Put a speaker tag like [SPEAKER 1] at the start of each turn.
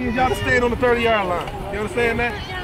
[SPEAKER 1] Y'all stayed on the 30 yard line. You understand that?